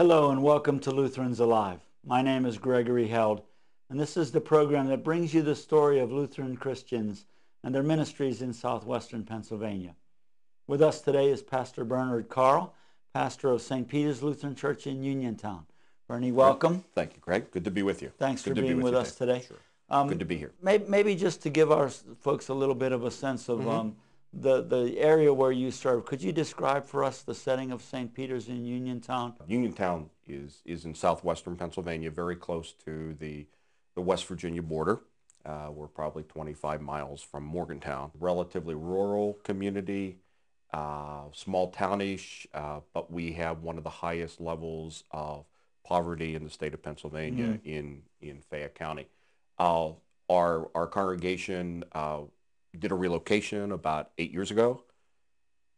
Hello and welcome to Lutherans Alive. My name is Gregory Held, and this is the program that brings you the story of Lutheran Christians and their ministries in southwestern Pennsylvania. With us today is Pastor Bernard Carl, pastor of St. Peter's Lutheran Church in Uniontown. Bernie, welcome. Thank you, Greg. Good to be with you. Thanks Good for to be being with us today. Sure. Um, Good to be here. Maybe, maybe just to give our folks a little bit of a sense of Mhm. um, the, the area where you serve, could you describe for us the setting of St. Peter's in Uniontown? Uniontown is is in southwestern Pennsylvania, very close to the the West Virginia border. Uh, we're probably 25 miles from Morgantown. Relatively rural community, uh, small townish, uh, but we have one of the highest levels of poverty in the state of Pennsylvania in in Fayette County. Uh, our our congregation uh, did a relocation about eight years ago.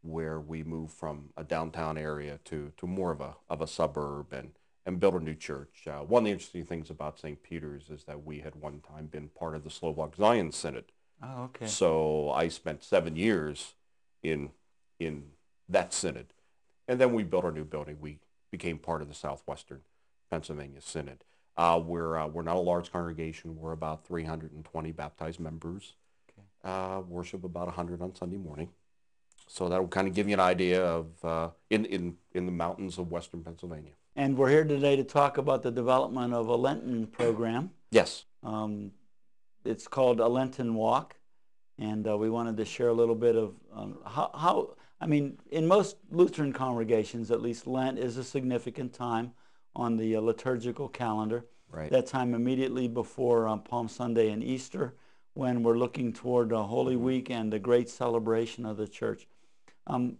where we moved from a downtown area to, to more of a, of a suburb and, and built a new church. Uh, one of the interesting things about St. Peter's is that we had one time been part of the Slovak Zion Synod. Oh, okay. So I spent seven years in, in that synod. And then we built our new building. We became part of the Southwestern Pennsylvania Synod. Uh, we're, uh, we're not a large congregation. We're about 320 baptized members. Uh, worship about 100 on Sunday morning. So that will kind of give you an idea of uh, in, in, in the mountains of western Pennsylvania. And we're here today to talk about the development of a Lenten program. Yes. Um, it's called a Lenten Walk, and uh, we wanted to share a little bit of um, how, how, I mean, in most Lutheran congregations, at least, Lent is a significant time on the uh, liturgical calendar. Right. That time immediately before um, Palm Sunday and Easter, when we're looking toward uh, Holy Week and the great celebration of the church. Um,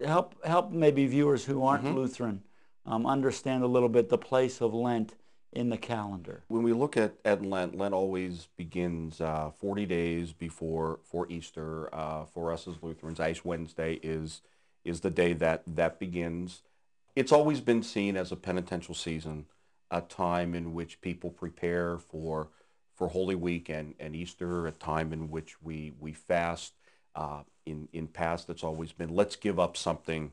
help help maybe viewers who aren't Mhm. Lutheran um, understand a little bit the place of Lent in the calendar. When we look at, at Lent, Lent always begins uh, 40 days before for Easter. Uh, for us as Lutherans, Ash Wednesday is is the day that that begins. It's always been seen as a penitential season, a time in which people prepare for for Holy Week and, and Easter, a time in which we we fast. Uh, in in past, it's always been let's give up something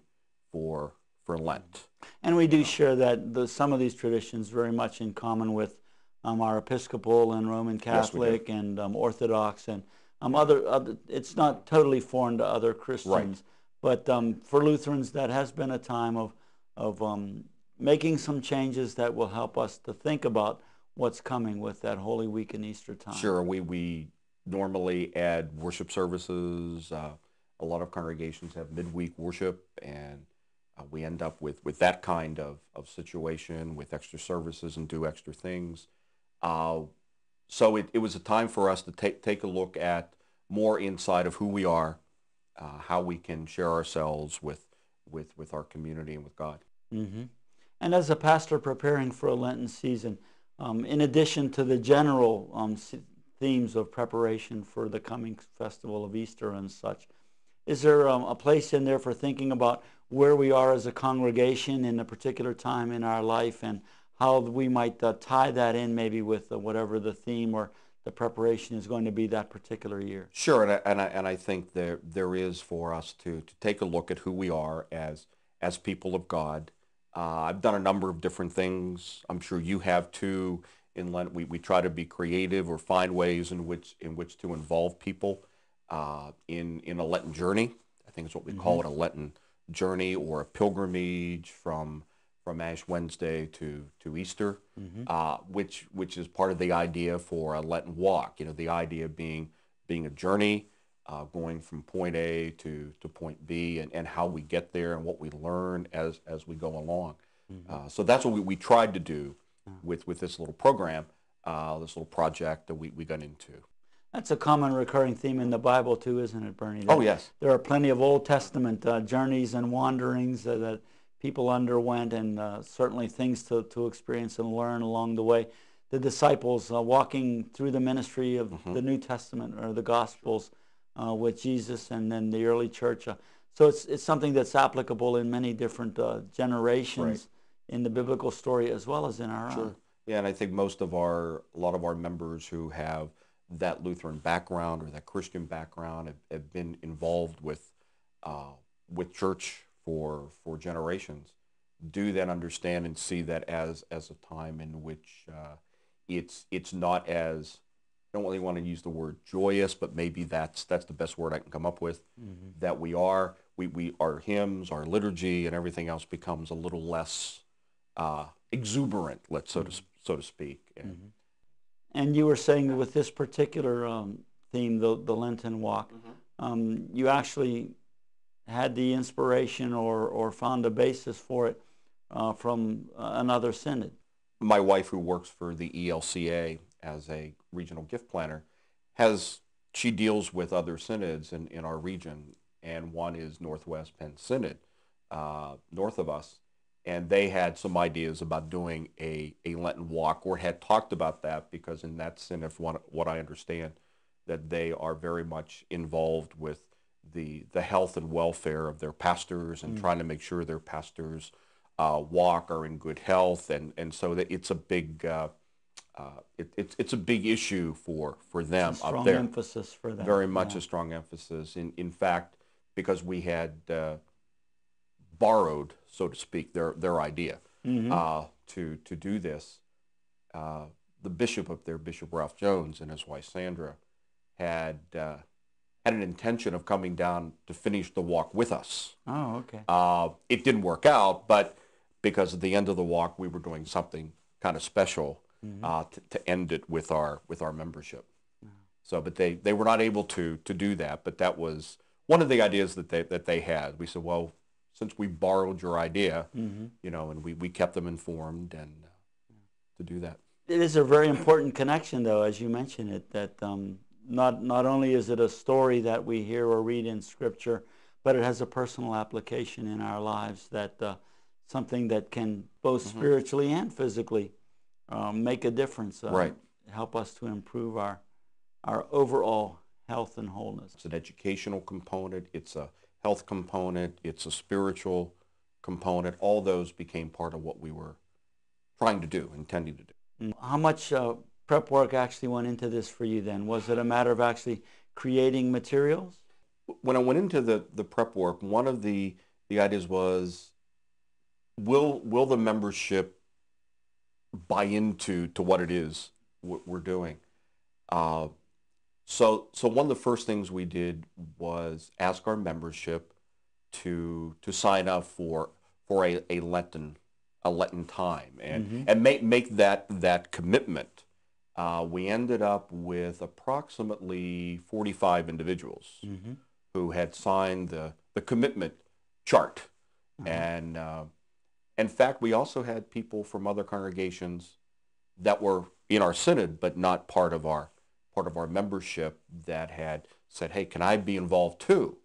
for for Lent. And we do share that the, some of these traditions very much in common with um, our Episcopal and Roman Yes. Catholic and um, Orthodox and um, other, other. It's not totally foreign to other Christians, Right. but um, for Lutherans, that has been a time of of um, making some changes that will help us to think about what's coming with that Holy Week and Easter time. Sure, we, we normally add worship services. Uh, a lot of congregations have midweek worship, and uh, we end up with, with that kind of, of situation with extra services and do extra things. Uh, so it, it was a time for us to take, take a look at more inside of who we are, uh, how we can share ourselves with, with, with our community and with God. hmm And as a pastor preparing for a Lenten season, um, in addition to the general um, themes of preparation for the coming festival of Easter and such, is there um, a place in there for thinking about where we are as a congregation in a particular time in our life and how we might uh, tie that in maybe with uh, whatever the theme or the preparation is going to be that particular year? Sure, and I, and I, and I think there there is for us to, to take a look at who we are as as people of God. Uh, I've done a number of different things. I'm sure you have too. In Lent, we, we try to be creative or find ways in which in which to involve people uh, in in a Lenten journey. I think it's what we call it a Lenten journey or a pilgrimage from from Ash Wednesday to to Easter uh, which which is part of the idea for a Lenten walk. You know, the idea being being a journey, uh, going from point A to, to point B, and, and how we get there and what we learn as as we go along. Uh, so that's what we, we tried to do with with this little program, uh, this little project that we, we got into. That's a common recurring theme in the Bible too, isn't it, Bernie? Oh yes, There are plenty of Old Testament uh, journeys and wanderings uh, that people underwent, and uh, certainly things to, to experience and learn along the way. The disciples uh, walking through the ministry of the New Testament or the Gospels uh, with Jesus, and then the early church. Uh, so it's it's something that's applicable in many different uh, generations in the biblical story as well as in our Sure. own. Yeah, and I think most of our, a lot of our members who have that Lutheran background or that Christian background have, have been involved with, uh, with church for for generations. do then understand and see that as as a time in which uh, it's it's not as don't really want to use the word joyous, but maybe that's that's the best word I can come up with. That we are we, we our hymns, our liturgy, and everything else becomes a little less uh, exuberant, let's so to so to speak. And And you were saying that with this particular um, theme, the, the Lenten walk, um, you actually had the inspiration or, or found a basis for it uh, from uh, another synod. my wife, who works for the ELCA as a regional gift planner, has she deals with other synods in, in our region, and one is Northwest Penn Synod, uh, north of us, and they had some ideas about doing a, a Lenten walk, or had talked about that because in that synod, what, what I understand, that they are very much involved with the the health and welfare of their pastors and trying to make sure their pastors uh, walk are in good health, and and so that it's a big uh, uh, it, it's it's a big issue for for them Strong up there. emphasis for that. Very much yeah. a strong emphasis. In in fact, because we had uh, borrowed, so to speak, their their idea Mhm. uh, to to do this, uh, the bishop up there, Bishop Ralph Jones, and his wife Sandra, had uh, had an intention of coming down to finish the walk with us. Oh, okay. Uh, it didn't work out, but because at the end of the walk, we were doing something kind of special uh, to, to end it with our with our membership. So, but they, they were not able to to do that. But that was one of the ideas that they that they had. We said, well, since we borrowed your idea, Mm-hmm. you know, and we, we kept them informed and uh, to do that. It is a very important connection, though, as you mentioned it, that um, not, not only is it a story that we hear or read in Scripture, but it has a personal application in our lives that uh, something that can both Mm-hmm. spiritually and physically um, make a difference, uh, Right. help us to improve our, our overall health and wholeness. It's an educational component. It's a health component. It's a spiritual component. All those became part of what we were trying to do, intending to do. Mm. How much uh, prep work actually went into this for you then? Was it a matter of actually creating materials? when I went into the, the prep work, one of the, the ideas was, will will the membership buy into to what it is what we're doing? Uh, so so one of the first things we did was ask our membership to to sign up for for a, a Lenten a Lenten time and and make make that that commitment. Uh, we ended up with approximately 45 individuals Mm-hmm. who had signed the, the commitment chart. And uh, in fact, we also had people from other congregations that were in our synod, but not part of our part of our membership that had said, "Hey, can I be involved too?"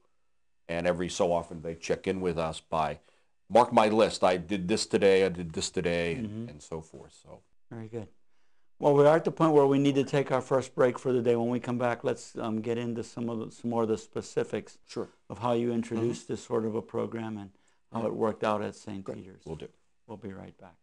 And every so often they check in with us by, "Mark my list. I did this today. I did this today, and, and so forth." So Very good. Well, we are at the point where we need to take our first break for the day. When we come back, let's um, get into some of the, some more of the specifics sure, of how you introduced this sort of a program and how it worked out at St. Peter's. we'll do. We'll be right back.